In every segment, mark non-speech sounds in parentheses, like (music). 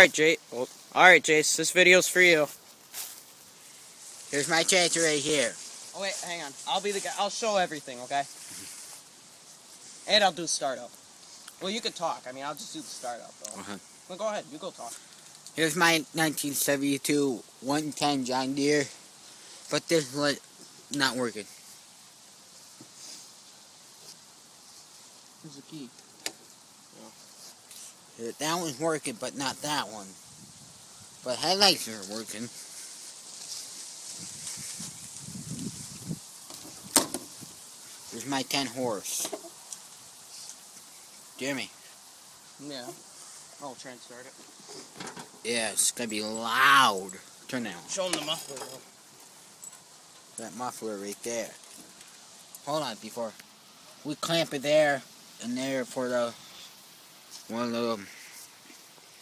Alright, Jay. Well, Alright, Jace. This video's for you. Here's my tractor right here. Oh, wait. Hang on. I'll be the guy. I'll show everything, okay? And I'll do startup. Well, you could talk. I mean, I'll just do the startup, though. Uh-huh. Well, go ahead. You go talk. Here's my 1972 110 John Deere. But this was not working. Here's the key. That one's working, but not that one. But headlights are working. Here's my 10 horse. Jimmy. Yeah. I'll try and start it. Yeah, it's gonna be loud. Turn that on. Show him the muffler, though. That muffler right there. Hold on, before we clamp it there and there for the one of the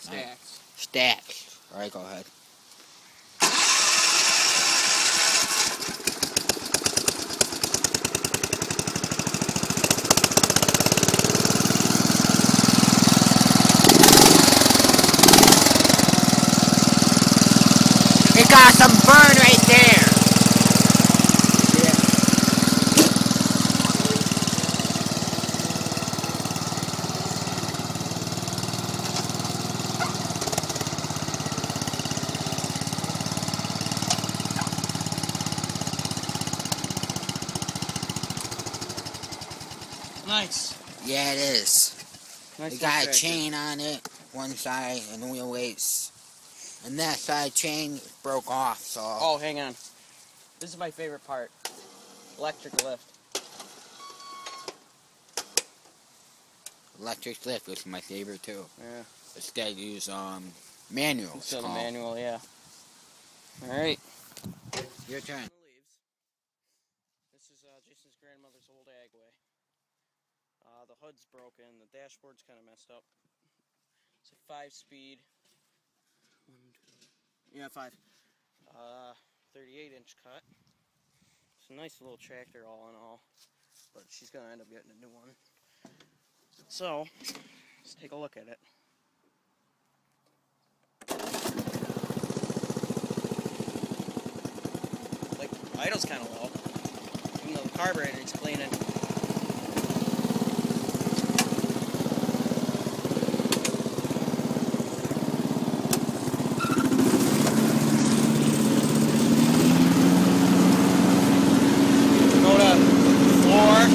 Stacks. stacks. All right, go ahead. It got some burn right there. Yeah. Nice. Yeah, it is. Nice It got a chain on it, one side, and the wheel weights. And that side chain broke off, so. Oh, hang on. This is my favorite part. Electric lift. Electric lift was my favorite too. Yeah. Instead, use um manual. Instead of manual, yeah. Alright. Your turn. This is uh, Jason's grandmother's old Agway. Uh, the hood's broken, the dashboard's kind of messed up. It's a five speed. One, two, yeah, five. Uh, 38 inch cut. It's a nice little tractor, all in all. But she's gonna end up getting a new one. So, let's take a look at it. Like, idle's kind of low. Even though the carburetor carburetor's cleaning. Go to floor.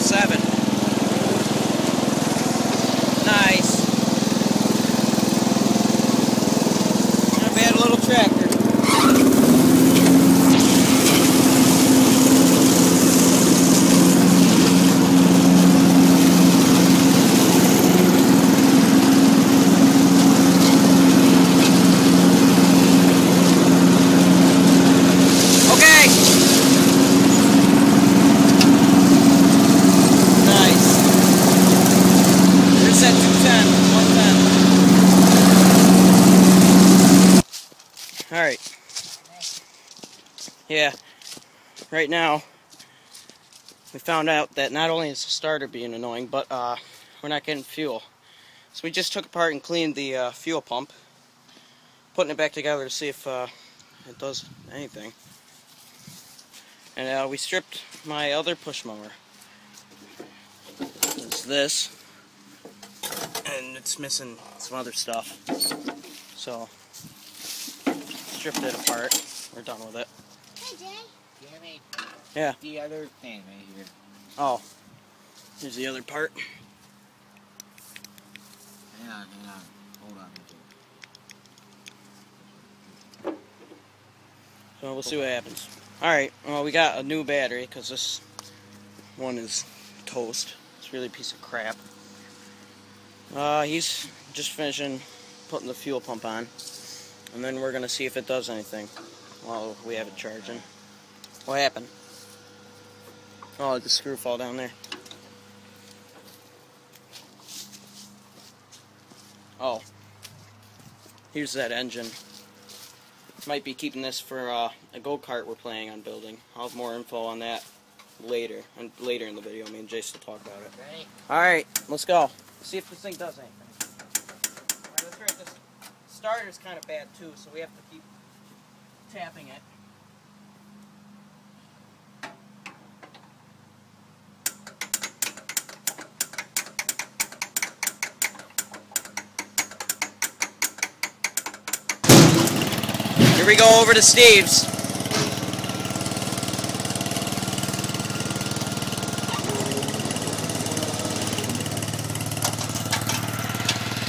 Seven. Nice. Not a bad little tractor. Okay. Nice. Here's that 210, 110. Alright. Yeah. Right now, we found out that not only is the starter being annoying, but uh, we're not getting fuel. So we just took apart and cleaned the uh, fuel pump, putting it back together to see if uh, it does anything. And uh, we stripped my other push mower. It's this. And it's missing some other stuff. So, stripped it apart. We're done with it. Hey, Jay. Jimmy. Yeah. The other thing right here. Oh, here's the other part. Hang on, hang on. Hold on. So we'll see what happens. Alright, well, we got a new battery because this one is toast. It's really a piece of crap. Uh, he's just finishing putting the fuel pump on. And then we're going to see if it does anything while we have it charging. What happened? Oh, the screw fall down there. Oh. Here's that engine. might be keeping this for uh, a go kart we're planning on building. I'll have more info on that later and later in the video. Me and Jason will talk about it. Ready? All right, let's go. See if this thing does anything. All right, that's right. This starter's kind of bad too, so we have to keep tapping it. Here we go over to Steve's.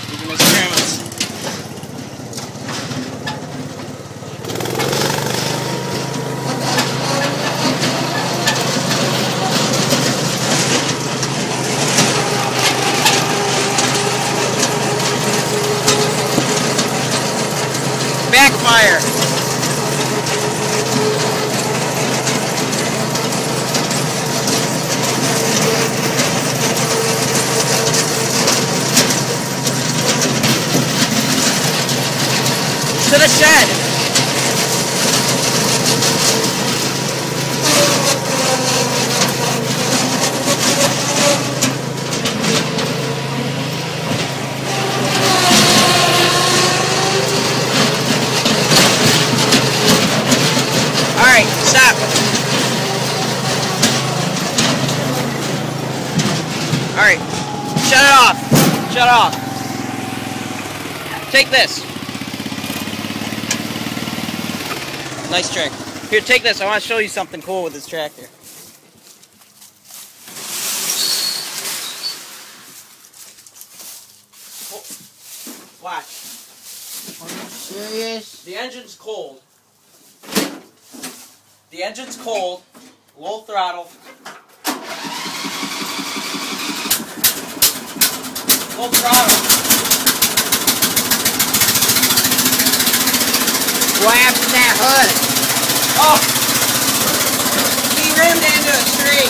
These are my experiments. Backfire. To the shed. All right, stop. All right, shut it off. Shut off. Take this. Nice trick. Here, take this. I want to show you something cool with this tractor. Oh, Watch. Are you serious? The engine's cold. The engine's cold. Low throttle. Low throttle. What that hood? Oh! He rammed into a tree.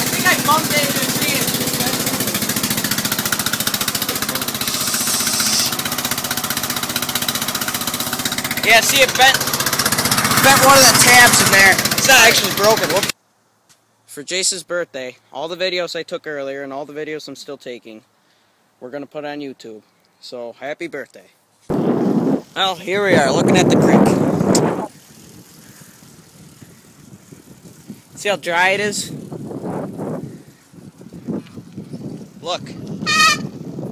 I think I bumped into a tree. Yeah, see it bent Bent one of the tabs in there. It's not actually broken. Whoop. For Jace's birthday, all the videos I took earlier and all the videos I'm still taking, we're going to put on YouTube. So, happy birthday. Well, here we are, looking at the creek. See how dry it is? Look.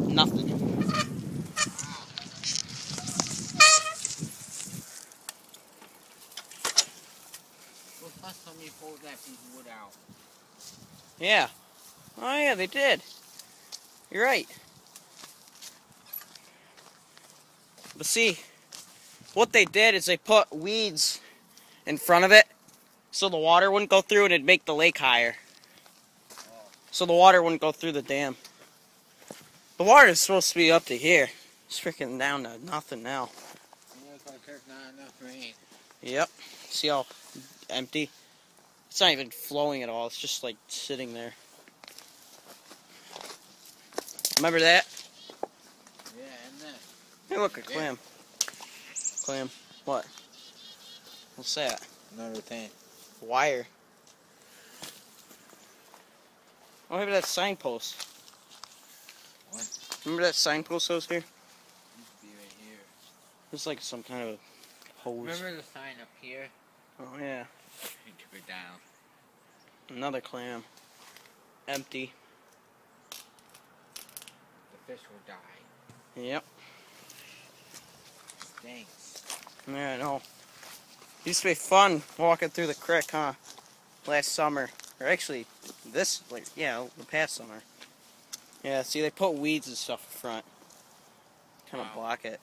Nothing. Well, last time you pulled that piece of wood out. Yeah. Oh, yeah, they did. You're right. But see, what they did is they put weeds in front of it so the water wouldn't go through and it'd make the lake higher. So the water wouldn't go through the dam. The water is supposed to be up to here. It's freaking down to nothing now. Looks like there's not enough rain. Yep. See how empty? It's not even flowing at all. It's just like sitting there. Remember that? Yeah, and then. Hey, look, a clam. Clam. What? What's that? Another thing. Wire. Oh, maybe that signpost. What? Remember that signpost that was here? Used be right here. It's like some kind of hose. Remember the sign up here? Oh, yeah. You took it down. Another clam. Empty. The fish will die. Yep. Stinks. Yeah, I know. Used to be fun walking through the creek, huh? Last summer. Or actually, this, like, yeah, the past summer. Yeah, see, they put weeds and stuff in front. Kind of Wow. block it.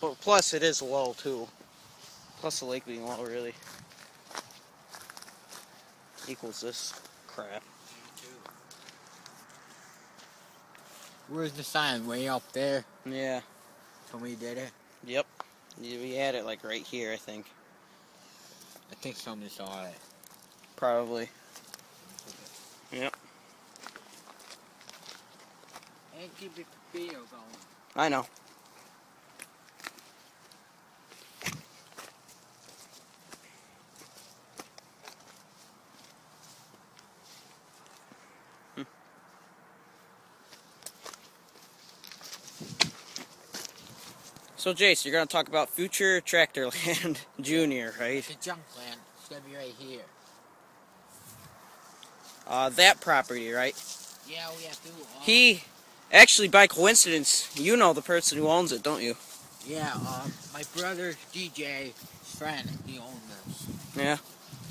But plus, it is low, too. Plus, the lake being low, really. Equals this crap. Where's the sign? Way up there. Yeah, When we did it. yep. Yeah, We had it, like, right here, I think. I think somebody saw it. Probably. Yep. And keep the video going. I know. So, Jace, you're gonna talk about future Tractorland (laughs) Junior, right? The junk land. It's gonna be right here. Uh, that property, right? Yeah, we have to. Uh, He, actually, by coincidence, you know the person who owns it, don't you? Yeah, um, my brother's DJ friend, he owns this. Yeah.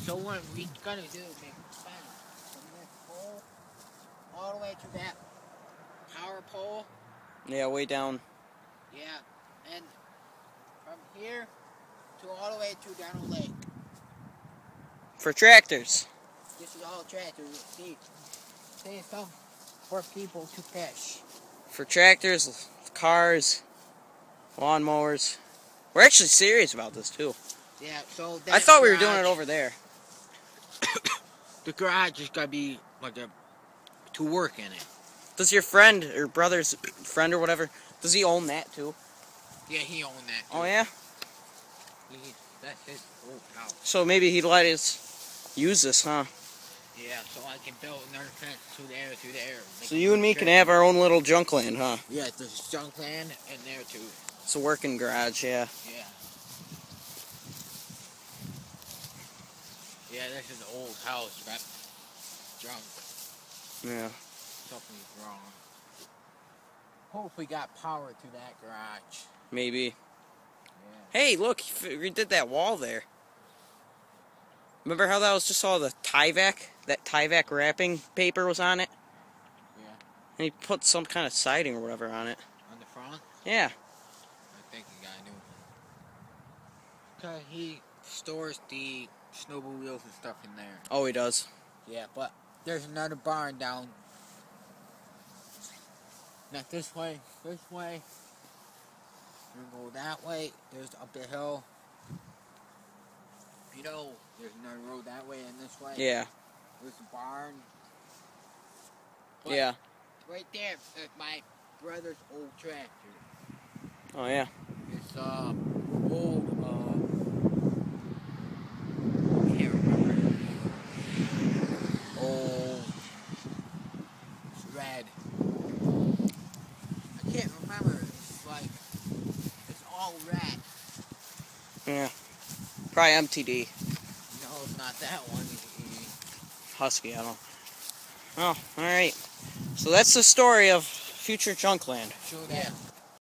So what we gonna do is make a fence from this pole all the way to that power pole. Yeah, way down. Yeah, and from here to all the way to down the lake. For tractors. This is all tractors. See, see some for people to fish. For tractors, cars, lawnmowers. We're actually serious about this, too. Yeah, so I thought we were doing it over there. (coughs) The garage is gonna be like a to work in it. Does your friend, or brother's (coughs) friend or whatever, does he own that, too? Yeah, he owned that. Oh, yeah? He, that's his old oh, house. So maybe he'd let us use this, huh? Yeah, so I can build another fence to there, to there. Make So you and me can have our own little junk land, huh? Yeah, there's junk land and there too. It's a working garage, yeah. Yeah. Yeah, this is an old house, got junk. Yeah. Something's wrong. Hope we got power to that garage. Maybe. Yeah. Hey, look, he did that wall there. Remember how that was just all the Tyvek? That Tyvek wrapping paper was on it? Yeah. And he put some kind of siding or whatever on it. On the front, Yeah. I think the guy knew. Cause he stores the snowmobiles and stuff in there. Oh, he does. Yeah, but there's another barn down. Not this way, this way. Go that way. There's up the hill. You know, there's another road that way and this way. Yeah. There's a barn. But Yeah. Right there is my brother's old tractor. Oh, yeah. It's uh old uh can't remember. Old red. I can't remember. It's like it's all red. Yeah. Probably MTD. No, not that one. Husky, I don't know. Oh, alright. So that's the story of future Junkland. Show that.